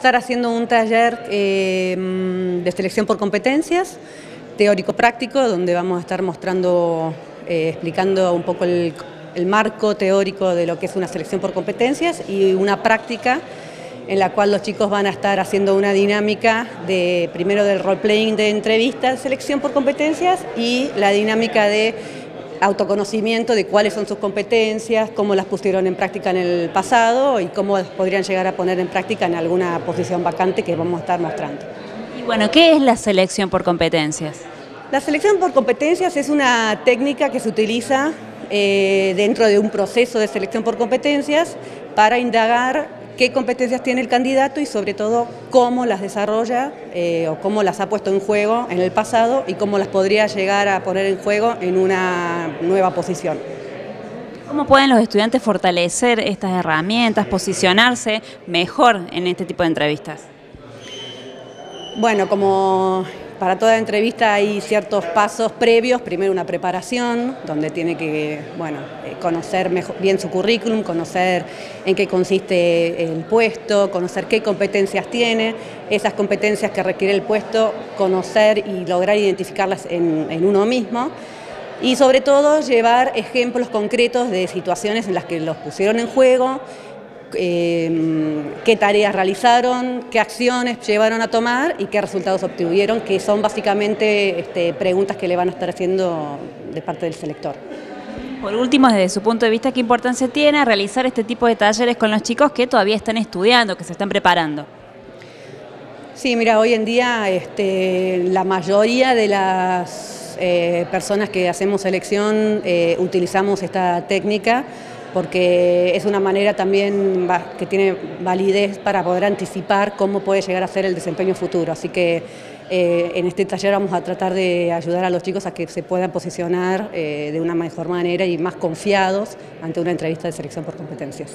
estar haciendo un taller eh, de selección por competencias, teórico-práctico, donde vamos a estar mostrando, eh, explicando un poco el, el marco teórico de lo que es una selección por competencias y una práctica en la cual los chicos van a estar haciendo una dinámica de primero del role-playing de entrevista, selección por competencias y la dinámica de autoconocimiento de cuáles son sus competencias, cómo las pusieron en práctica en el pasado y cómo podrían llegar a poner en práctica en alguna posición vacante que vamos a estar mostrando. Y bueno, ¿qué es la selección por competencias? La selección por competencias es una técnica que se utiliza eh, dentro de un proceso de selección por competencias para indagar qué competencias tiene el candidato y sobre todo cómo las desarrolla eh, o cómo las ha puesto en juego en el pasado y cómo las podría llegar a poner en juego en una nueva posición. ¿Cómo pueden los estudiantes fortalecer estas herramientas, posicionarse mejor en este tipo de entrevistas? Bueno, como para toda entrevista hay ciertos pasos previos, primero una preparación, donde tiene que bueno, eh, conocer bien su currículum, conocer en qué consiste el puesto, conocer qué competencias tiene, esas competencias que requiere el puesto, conocer y lograr identificarlas en, en uno mismo. Y sobre todo llevar ejemplos concretos de situaciones en las que los pusieron en juego, Em, qué tareas realizaron, qué acciones llevaron a tomar y qué resultados obtuvieron, que son básicamente este, preguntas que le van a estar haciendo de parte del selector. Por último, desde su punto de vista, ¿qué importancia tiene realizar este tipo de talleres con los chicos que todavía están estudiando, que se están preparando? Sí, mira, hoy en día este, la mayoría de las eh, personas que hacemos selección eh, utilizamos esta técnica porque es una manera también que tiene validez para poder anticipar cómo puede llegar a ser el desempeño futuro. Así que eh, en este taller vamos a tratar de ayudar a los chicos a que se puedan posicionar eh, de una mejor manera y más confiados ante una entrevista de selección por competencias.